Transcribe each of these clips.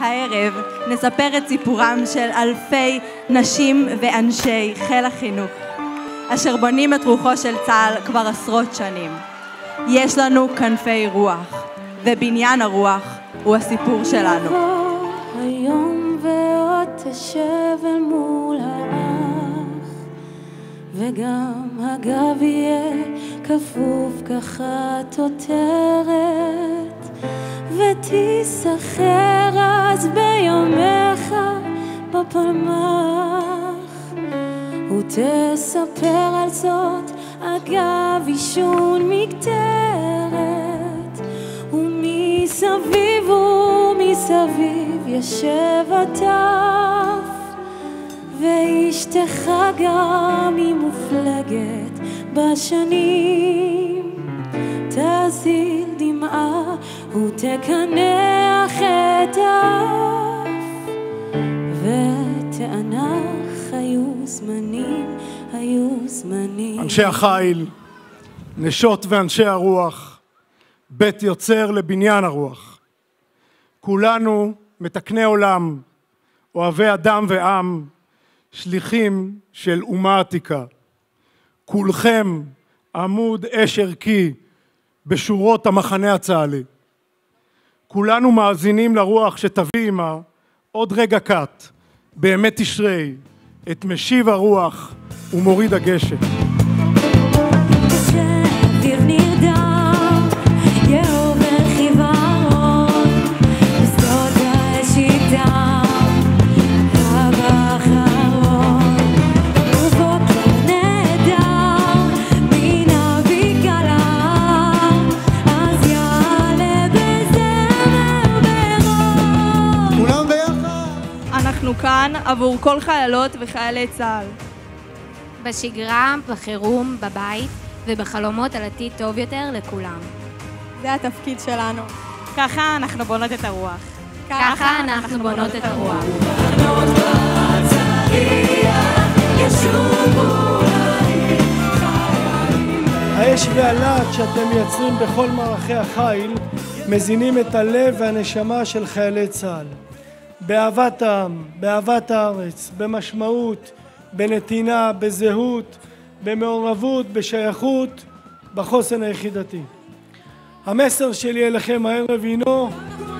הערב נספר את סיפורם של אלפי נשים ואנשי חיל החינוך, אשר בונים את רוחו של צה"ל כבר עשרות שנים. יש לנו כנפי רוח, ובניין הרוח הוא הסיפור שלנו. היום ועוד תשב אל מול האח, וגם הגב יהיה כפוף ככה תותרת, ותיסחר אז בימיך בפלמ"ח, ותספר על זאת אגב עישון מקטרת, ומסביב ומסביב ישב הטף, ואשתך גם היא מופלגת בשנים, תזיל דמעה ותקנח את האף, ותענך היו זמנים, היו זמנים. אנשי החיל, נשות ואנשי הרוח, בית יוצר לבניין הרוח. כולנו מתקני עולם, אוהבי אדם ועם, שליחים של אומה עתיקה. כולכם עמוד אש ערכי בשורות המחנה הצה"לי. כולנו מאזינים לרוח שתביא עמה עוד רגע קט, באמת תשרי, את משיב הרוח ומוריד הגשם. כאן עבור כל חיילות וחיילי צה"ל. בשגרה, בחירום, בבית ובחלומות על עתיד טוב יותר לכולם. זה התפקיד שלנו. ככה אנחנו בונות את הרוח. ככה אנחנו בונות את הרוח. האש והלהט שאתם מייצרים בכל מערכי החיל מזינים את הלב והנשמה של חיילי צה"ל. באהבת העם, באהבת הארץ, במשמעות, בנתינה, בזהות, במעורבות, בשייכות, בחוסן היחידתי. המסר שלי אליכם הערב הינו,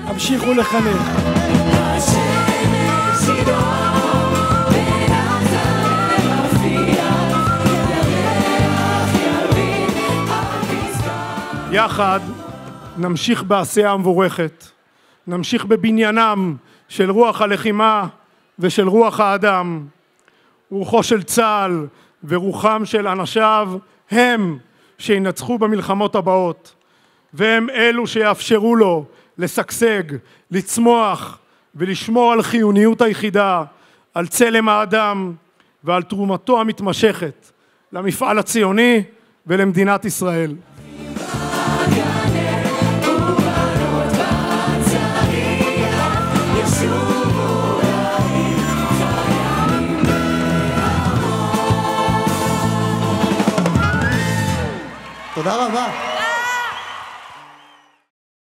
המשיכו לחנך. יחד נמשיך בעשייה המבורכת, נמשיך בבניינם של רוח הלחימה ושל רוח האדם. רוחו של צה"ל ורוחם של אנשיו הם שינצחו במלחמות הבאות, והם אלו שיאפשרו לו לשגשג, לצמוח ולשמור על חיוניות היחידה, על צלם האדם ועל תרומתו המתמשכת למפעל הציוני ולמדינת ישראל. Dava, vá.